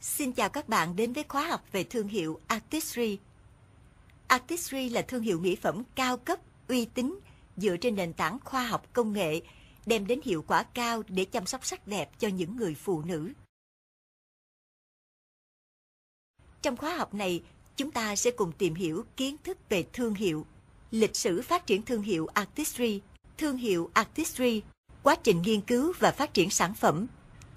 Xin chào các bạn đến với khóa học về thương hiệu Artistry. Artistry là thương hiệu mỹ phẩm cao cấp, uy tín, dựa trên nền tảng khoa học công nghệ, đem đến hiệu quả cao để chăm sóc sắc đẹp cho những người phụ nữ. Trong khóa học này, chúng ta sẽ cùng tìm hiểu kiến thức về thương hiệu, lịch sử phát triển thương hiệu Artistry, thương hiệu Artistry, quá trình nghiên cứu và phát triển sản phẩm,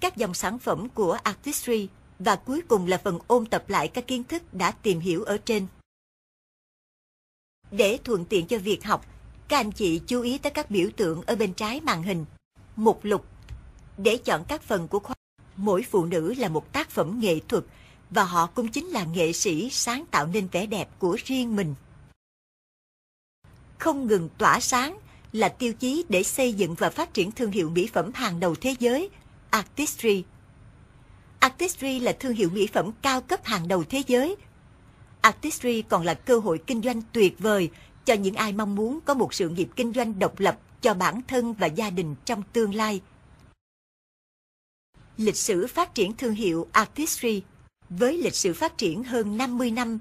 các dòng sản phẩm của Artistry và cuối cùng là phần ôn tập lại các kiến thức đã tìm hiểu ở trên. Để thuận tiện cho việc học, các anh chị chú ý tới các biểu tượng ở bên trái màn hình. Mục lục. Để chọn các phần của khoa, mỗi phụ nữ là một tác phẩm nghệ thuật và họ cũng chính là nghệ sĩ sáng tạo nên vẻ đẹp của riêng mình. Không ngừng tỏa sáng là tiêu chí để xây dựng và phát triển thương hiệu mỹ phẩm hàng đầu thế giới, Artistry. Artistry là thương hiệu mỹ phẩm cao cấp hàng đầu thế giới. Artistry còn là cơ hội kinh doanh tuyệt vời cho những ai mong muốn có một sự nghiệp kinh doanh độc lập cho bản thân và gia đình trong tương lai. Lịch sử phát triển thương hiệu Artistry Với lịch sử phát triển hơn 50 năm,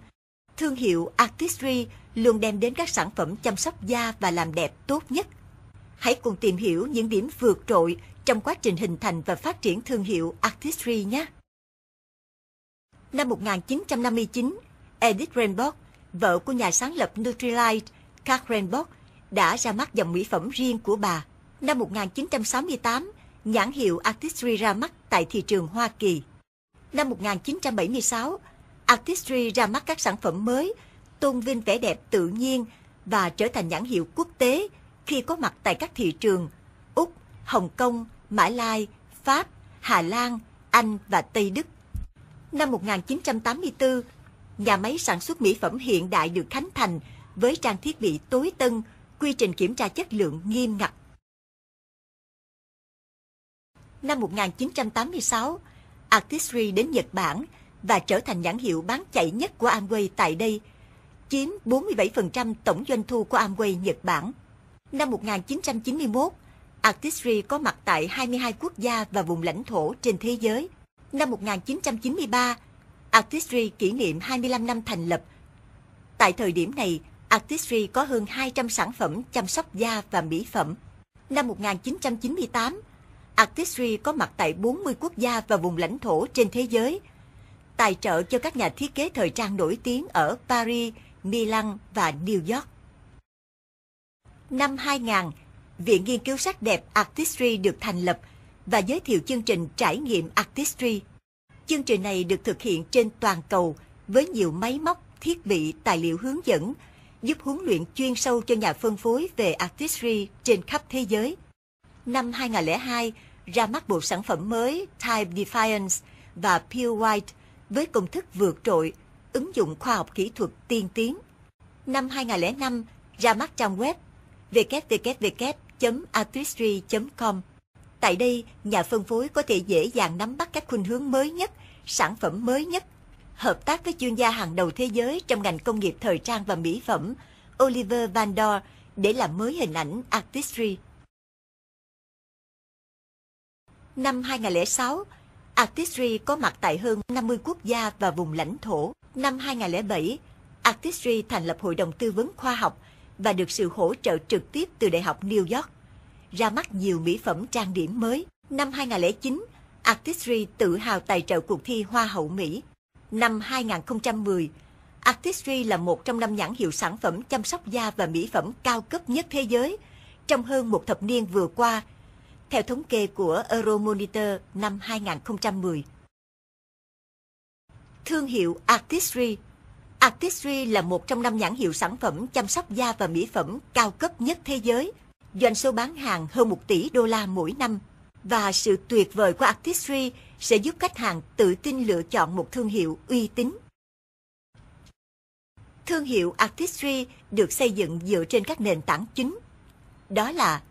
thương hiệu Artistry luôn đem đến các sản phẩm chăm sóc da và làm đẹp tốt nhất. Hãy cùng tìm hiểu những điểm vượt trội trong quá trình hình thành và phát triển thương hiệu Artistry nhé. Năm 1959, Edith Rainbow, vợ của nhà sáng lập Nutrilite, Karen Rainbow, đã ra mắt dòng mỹ phẩm riêng của bà. Năm 1968, nhãn hiệu Artistry ra mắt tại thị trường Hoa Kỳ. Năm 1976, Artistry ra mắt các sản phẩm mới, tôn vinh vẻ đẹp tự nhiên và trở thành nhãn hiệu quốc tế khi có mặt tại các thị trường Úc, Hồng Kông, Mã Lai, Pháp, Hà Lan, Anh và Tây Đức. Năm 1984, nhà máy sản xuất mỹ phẩm hiện đại được khánh thành với trang thiết bị tối tân, quy trình kiểm tra chất lượng nghiêm ngặt. Năm 1986, Artistry đến Nhật Bản và trở thành nhãn hiệu bán chạy nhất của Amway tại đây, chiếm 47% tổng doanh thu của Amway Nhật Bản. Năm 1991, Artistry có mặt tại 22 quốc gia và vùng lãnh thổ trên thế giới. Năm 1993, Artistry kỷ niệm 25 năm thành lập. Tại thời điểm này, Artistry có hơn 200 sản phẩm chăm sóc da và mỹ phẩm. Năm 1998, Artistry có mặt tại 40 quốc gia và vùng lãnh thổ trên thế giới, tài trợ cho các nhà thiết kế thời trang nổi tiếng ở Paris, Milan và New York. Năm 2000, Viện Nghiên cứu sắc đẹp Artistry được thành lập và giới thiệu chương trình trải nghiệm Artistry. Chương trình này được thực hiện trên toàn cầu với nhiều máy móc, thiết bị, tài liệu hướng dẫn, giúp huấn luyện chuyên sâu cho nhà phân phối về Artistry trên khắp thế giới. Năm 2002, ra mắt bộ sản phẩm mới Type Defiance và Pure White với công thức vượt trội, ứng dụng khoa học kỹ thuật tiên tiến. Năm 2005, ra mắt trang web www.artistry.com. Tại đây, nhà phân phối có thể dễ dàng nắm bắt các khuynh hướng mới nhất, sản phẩm mới nhất, hợp tác với chuyên gia hàng đầu thế giới trong ngành công nghiệp thời trang và mỹ phẩm, Oliver Van Dor, để làm mới hình ảnh Artistry. Năm 2006, Artistry có mặt tại hơn 50 quốc gia và vùng lãnh thổ. Năm 2007, Artistry thành lập Hội đồng Tư vấn Khoa học và được sự hỗ trợ trực tiếp từ Đại học New York. Ra mắt nhiều mỹ phẩm trang điểm mới. Năm 2009, Artistry tự hào tài trợ cuộc thi Hoa hậu Mỹ. Năm 2010, Artistry là một trong năm nhãn hiệu sản phẩm chăm sóc da và mỹ phẩm cao cấp nhất thế giới trong hơn một thập niên vừa qua, theo thống kê của Euromonitor năm 2010. Thương hiệu Artistry Artistry là một trong năm nhãn hiệu sản phẩm chăm sóc da và mỹ phẩm cao cấp nhất thế giới, doanh số bán hàng hơn 1 tỷ đô la mỗi năm. Và sự tuyệt vời của Artistry sẽ giúp khách hàng tự tin lựa chọn một thương hiệu uy tín. Thương hiệu Artistry được xây dựng dựa trên các nền tảng chính. Đó là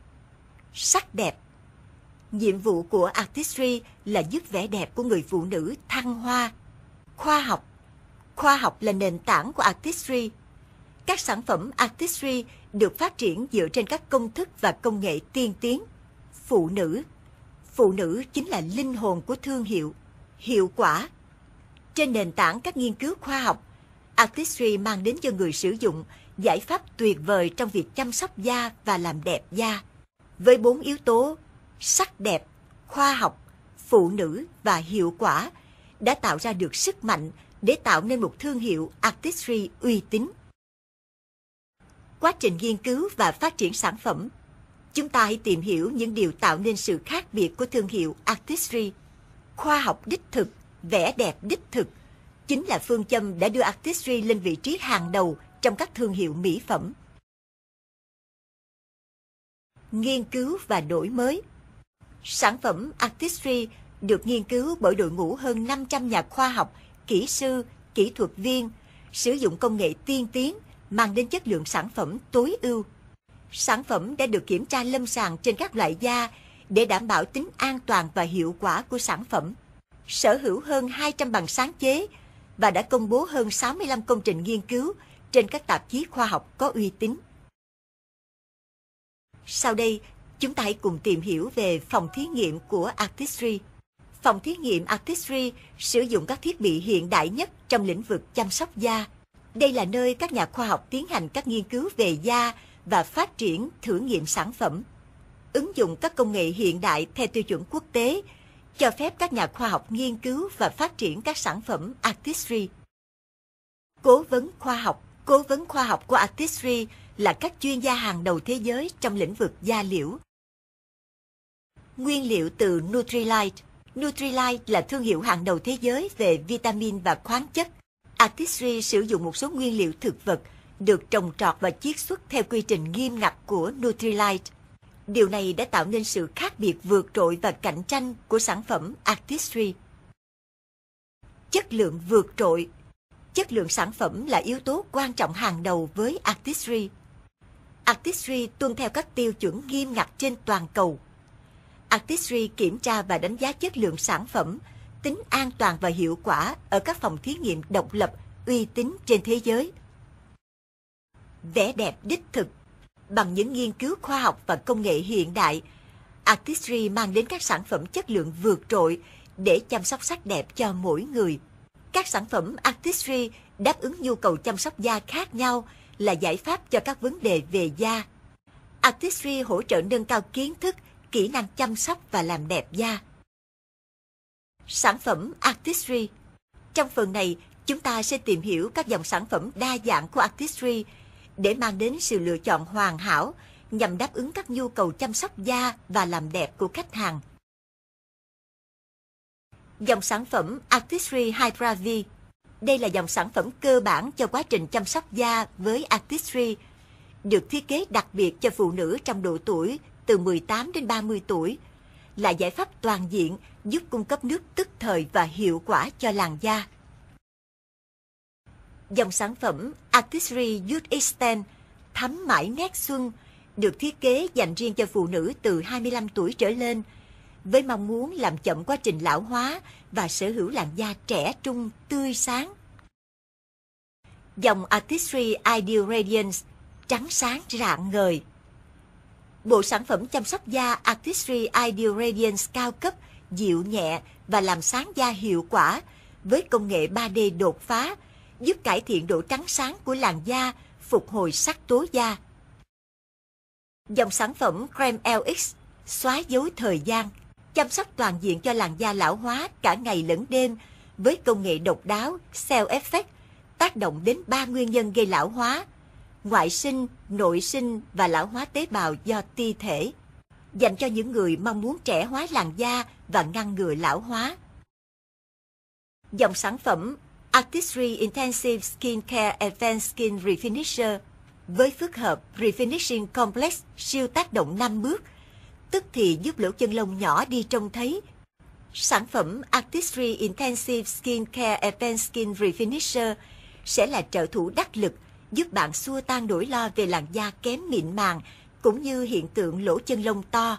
sắc đẹp. Nhiệm vụ của Artistry là giúp vẻ đẹp của người phụ nữ thăng hoa, khoa học, Khoa học là nền tảng của Artistry. Các sản phẩm Artistry được phát triển dựa trên các công thức và công nghệ tiên tiến. Phụ nữ Phụ nữ chính là linh hồn của thương hiệu. Hiệu quả Trên nền tảng các nghiên cứu khoa học, Artistry mang đến cho người sử dụng giải pháp tuyệt vời trong việc chăm sóc da và làm đẹp da. Với bốn yếu tố sắc đẹp, khoa học, phụ nữ và hiệu quả đã tạo ra được sức mạnh để tạo nên một thương hiệu Artistry uy tín. Quá trình nghiên cứu và phát triển sản phẩm, chúng ta hãy tìm hiểu những điều tạo nên sự khác biệt của thương hiệu Artistry. Khoa học đích thực, vẻ đẹp đích thực chính là phương châm đã đưa Artistry lên vị trí hàng đầu trong các thương hiệu mỹ phẩm. Nghiên cứu và đổi mới Sản phẩm Artistry được nghiên cứu bởi đội ngũ hơn 500 nhà khoa học, kỹ sư, kỹ thuật viên, sử dụng công nghệ tiên tiến, mang đến chất lượng sản phẩm tối ưu. Sản phẩm đã được kiểm tra lâm sàng trên các loại da để đảm bảo tính an toàn và hiệu quả của sản phẩm. Sở hữu hơn 200 bằng sáng chế và đã công bố hơn 65 công trình nghiên cứu trên các tạp chí khoa học có uy tín. Sau đây, chúng ta hãy cùng tìm hiểu về phòng thí nghiệm của Artistry. Phòng thí nghiệm Artistry sử dụng các thiết bị hiện đại nhất trong lĩnh vực chăm sóc da. Đây là nơi các nhà khoa học tiến hành các nghiên cứu về da và phát triển thử nghiệm sản phẩm. Ứng dụng các công nghệ hiện đại theo tiêu chuẩn quốc tế, cho phép các nhà khoa học nghiên cứu và phát triển các sản phẩm Artistry. Cố vấn khoa học Cố vấn khoa học của Artistry là các chuyên gia hàng đầu thế giới trong lĩnh vực da liễu. Nguyên liệu từ Nutrilite Nutrilite là thương hiệu hàng đầu thế giới về vitamin và khoáng chất. Artistry sử dụng một số nguyên liệu thực vật được trồng trọt và chiết xuất theo quy trình nghiêm ngặt của Nutrilite. Điều này đã tạo nên sự khác biệt vượt trội và cạnh tranh của sản phẩm Artistry. Chất lượng vượt trội Chất lượng sản phẩm là yếu tố quan trọng hàng đầu với Artistry. Artistry tuân theo các tiêu chuẩn nghiêm ngặt trên toàn cầu. Artistry kiểm tra và đánh giá chất lượng sản phẩm, tính an toàn và hiệu quả ở các phòng thí nghiệm độc lập uy tín trên thế giới. Vẻ đẹp đích thực Bằng những nghiên cứu khoa học và công nghệ hiện đại, Artistry mang đến các sản phẩm chất lượng vượt trội để chăm sóc sắc đẹp cho mỗi người. Các sản phẩm Artistry đáp ứng nhu cầu chăm sóc da khác nhau là giải pháp cho các vấn đề về da. Artistry hỗ trợ nâng cao kiến thức, kỹ năng chăm sóc và làm đẹp da. Sản phẩm Artistry Trong phần này, chúng ta sẽ tìm hiểu các dòng sản phẩm đa dạng của Artistry để mang đến sự lựa chọn hoàn hảo nhằm đáp ứng các nhu cầu chăm sóc da và làm đẹp của khách hàng. Dòng sản phẩm Artistry Hydra V Đây là dòng sản phẩm cơ bản cho quá trình chăm sóc da với Artistry, được thiết kế đặc biệt cho phụ nữ trong độ tuổi từ 18 đến 30 tuổi, là giải pháp toàn diện giúp cung cấp nước tức thời và hiệu quả cho làn da. Dòng sản phẩm Artistry Youth Extend thắm mãi nét xuân được thiết kế dành riêng cho phụ nữ từ 25 tuổi trở lên với mong muốn làm chậm quá trình lão hóa và sở hữu làn da trẻ trung, tươi sáng. Dòng Artistry Ideal Radiance trắng sáng rạng ngời. Bộ sản phẩm chăm sóc da Artistry Ideal Radiance cao cấp, dịu nhẹ và làm sáng da hiệu quả với công nghệ 3D đột phá giúp cải thiện độ trắng sáng của làn da, phục hồi sắc tố da. Dòng sản phẩm Creme LX xóa dấu thời gian, chăm sóc toàn diện cho làn da lão hóa cả ngày lẫn đêm với công nghệ độc đáo Cell Effect tác động đến ba nguyên nhân gây lão hóa, ngoại sinh, nội sinh và lão hóa tế bào do ti thể, dành cho những người mong muốn trẻ hóa làn da và ngăn ngừa lão hóa. Dòng sản phẩm Artistry Intensive Skin Care Advanced Skin Refinisher với phức hợp Refinishing Complex siêu tác động 5 bước, tức thì giúp lỗ chân lông nhỏ đi trông thấy. Sản phẩm Artistry Intensive Skin Care Advanced Skin Refinisher sẽ là trợ thủ đắc lực giúp bạn xua tan nỗi lo về làn da kém mịn màng, cũng như hiện tượng lỗ chân lông to.